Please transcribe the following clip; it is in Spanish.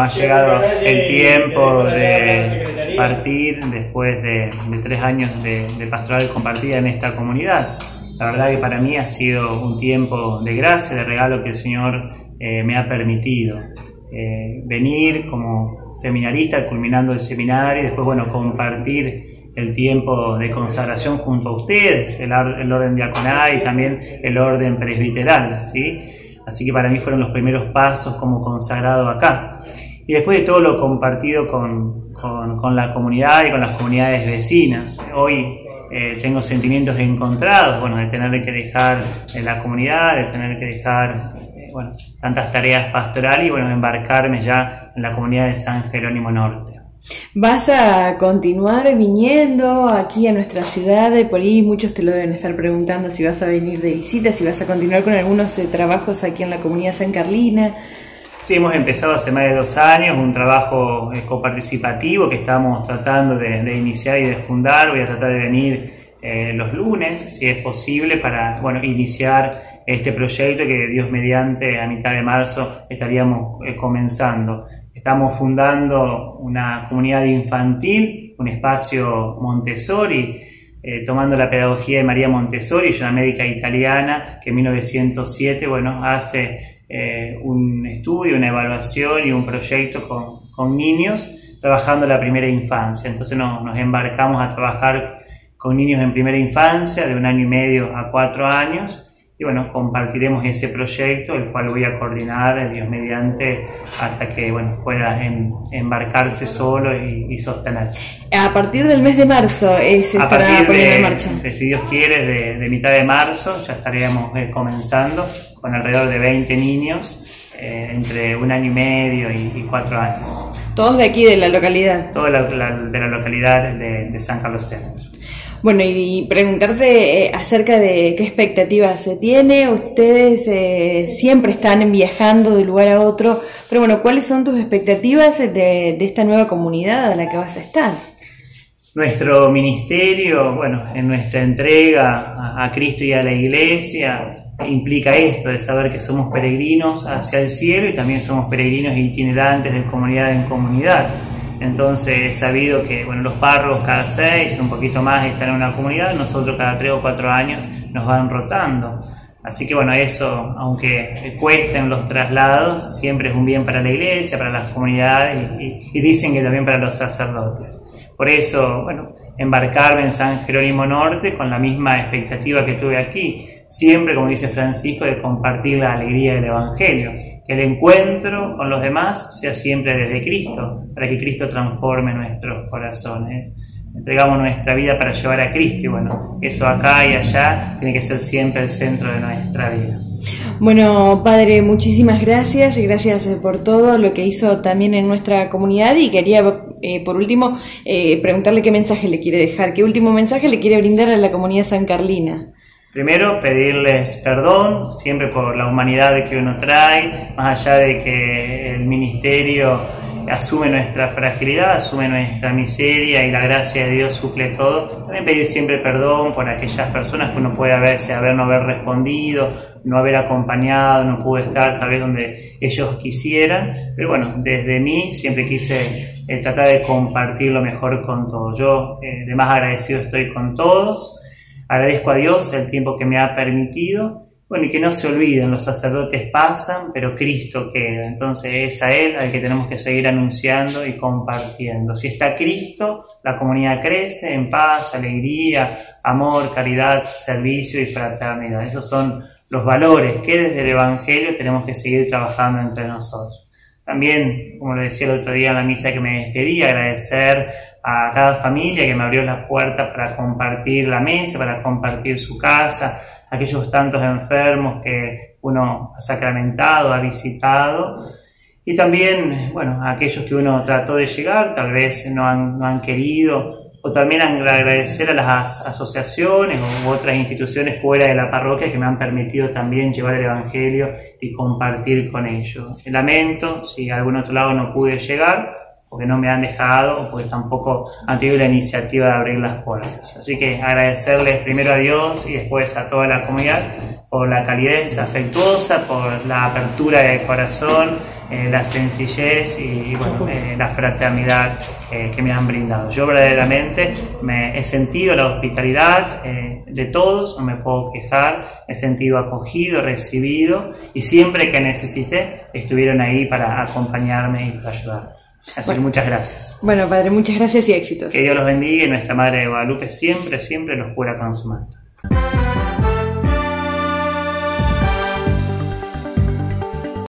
Ha llegado el tiempo de partir después de, tres años de, pastoral compartida en esta comunidad. La verdad que para mí ha sido un tiempo de gracia, de regalo que el Señor eh, me ha permitido. Eh, venir como seminarista, culminando el seminario y después, bueno, compartir el tiempo de consagración junto a ustedes, el, el orden diaconal y también el orden presbiteral, ¿sí? Así que para mí fueron los primeros pasos como consagrado acá. Y después de todo lo compartido con, con, la comunidad y con las comunidades vecinas. Hoy eh, tengo sentimientos encontrados, bueno, de tener que dejar la comunidad, de tener que dejar eh, tantas tareas pastorales y bueno, embarcarme ya en la comunidad de San Jerónimo Norte. ¿Vas a continuar viniendo aquí a nuestra ciudad? Por ahí muchos te lo deben estar preguntando si vas a venir de visita, si vas a continuar con algunos eh, trabajos aquí en la comunidad San Carlina. Sí, hemos empezado hace más de dos años un trabajo eh, coparticipativo que estamos tratando de, iniciar y de fundar. Voy a tratar de venir eh, los lunes, si es posible, para bueno, iniciar este proyecto que Dios mediante a mitad de marzo estaríamos comenzando. Estamos fundando una comunidad infantil, un espacio Montessori, eh, tomando la pedagogía de María Montessori, una médica italiana que en 1907 bueno, hace eh, un estudio, una evaluación y un proyecto con, niños trabajando la primera infancia. Entonces nos embarcamos a trabajar con niños en primera infancia, de un año y medio a cuatro años, y bueno, compartiremos ese proyecto, el cual voy a coordinar, Dios mediante, hasta que bueno, pueda embarcarse solo y, sostenerse. A partir del mes de marzo eh, se estará poniendo en marcha. si Dios quiere, de, mitad de marzo ya estaremos eh, comenzando con alrededor de 20 niños eh, entre un año y medio y, cuatro años. ¿Todos de aquí, de la localidad? Todos de la localidad de, de San Carlos Centro. Bueno, y preguntarte eh, acerca de qué expectativas se tiene. Ustedes eh, siempre están viajando de lugar a otro, pero bueno, ¿cuáles son tus expectativas de, esta nueva comunidad a la que vas a estar? Nuestro ministerio, bueno, en nuestra entrega a, a Cristo y a la Iglesia, implica esto, de saber que somos peregrinos hacia el cielo y también somos peregrinos itinerantes de comunidad en comunidad. Entonces he sabido que bueno, los parros cada seis, un poquito más están en una comunidad, nosotros cada tres o cuatro años nos van rotando. Así que bueno, eso, aunque cuesten los traslados, siempre es un bien para la iglesia, para las comunidades y, dicen que también para los sacerdotes. Por eso, bueno, embarcarme en San Jerónimo Norte con la misma expectativa que tuve aquí, siempre, como dice Francisco, de compartir la alegría del Evangelio el encuentro con los demás sea siempre desde Cristo, para que Cristo transforme nuestros corazones. Entregamos nuestra vida para llevar a Cristo y bueno, eso acá y allá tiene que ser siempre el centro de nuestra vida. Bueno, Padre, muchísimas gracias y gracias eh, por todo lo que hizo también en nuestra comunidad y quería, eh, por último, eh, preguntarle qué mensaje le quiere dejar, qué último mensaje le quiere brindar a la comunidad san carlina. Primero, pedirles perdón, siempre por la humanidad que uno trae, más allá de que el ministerio asume nuestra fragilidad, asume nuestra miseria y la gracia de Dios suple todo. También pedir siempre perdón por aquellas personas que uno puede haberse, haber no haber respondido, no haber acompañado, no pudo estar tal vez donde ellos quisieran. Pero bueno, desde mí siempre quise eh, tratar de compartir lo mejor con todos. Yo eh, de más agradecido estoy con todos Agradezco a Dios el tiempo que me ha permitido. Bueno, y que no se olviden, los sacerdotes pasan, pero Cristo queda. Entonces es a Él al que tenemos que seguir anunciando y compartiendo. Si está Cristo, la comunidad crece en paz, alegría, amor, caridad, servicio y fraternidad. Esos son los valores que desde el Evangelio tenemos que seguir trabajando entre nosotros. También, como lo decía el otro día en la misa que me despedí, agradecer a cada familia que me abrió las puertas para compartir la mesa, para compartir su casa, aquellos tantos enfermos que uno ha sacramentado, ha visitado, y también, bueno, a aquellos que uno trató de llegar, tal vez no han, no han querido, o también agradecer a las asociaciones u otras instituciones fuera de la parroquia que me han permitido también llevar el Evangelio y compartir con ellos. Lamento si a algún otro lado no pude llegar, porque no me han dejado o porque tampoco han tenido la iniciativa de abrir las puertas. Así que agradecerles primero a Dios y después a toda la comunidad por la calidez afectuosa, por la apertura de corazón eh, la sencillez y, bueno, eh, la fraternidad que me han brindado. Yo verdaderamente me he sentido la hospitalidad de todos, no me puedo quejar, he sentido acogido, recibido y siempre que necesité estuvieron ahí para acompañarme y para ayudarme. Así que muchas gracias. Bueno, Padre, muchas gracias y éxitos. Que Dios los bendiga y nuestra Madre de Guadalupe siempre, siempre los cura con su manto.